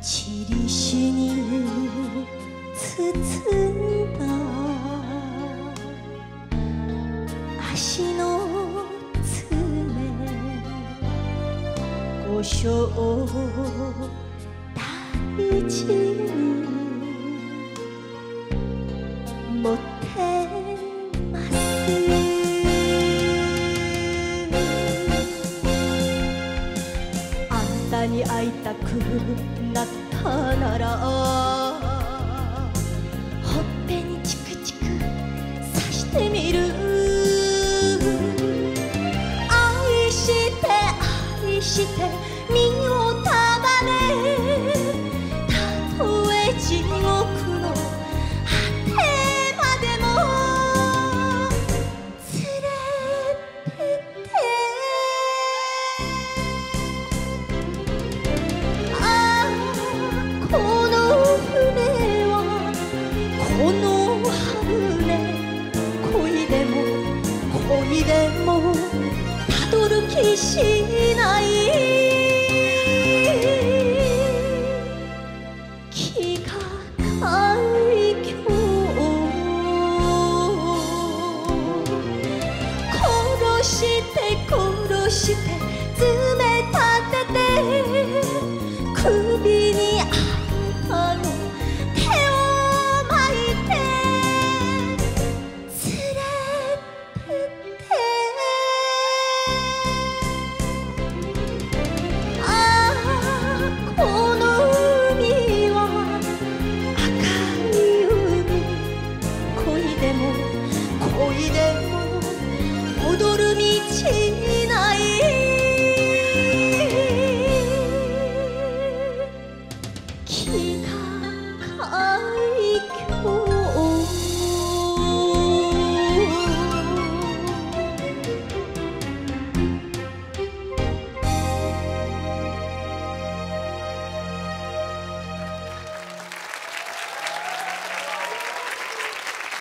ちりしに包んだ足の爪ご賞大事にたに会いたくなったならほっぺにチクチクさしてみる愛して愛して身を束ねたとえ地獄の果てまでも連れてってたどる気しない気が海峡殺して殺して爪立てて首きない。